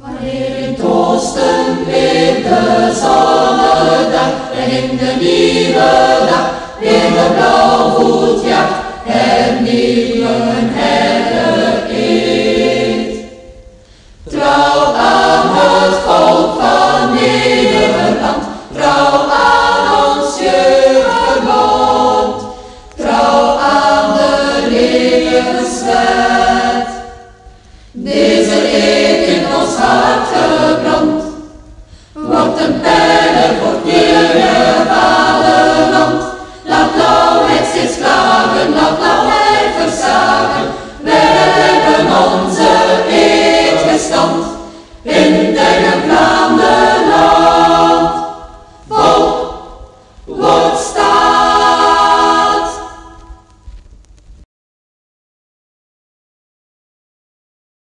Wanneer in het oosten weer de zonnedag, en in de nieuwe dag in de blauwhoed jacht, hernieuwen herder eet. Trouw aan het volk van Nederland, trouw aan ons jeugdverbond, trouw aan de levenswet. bottom down.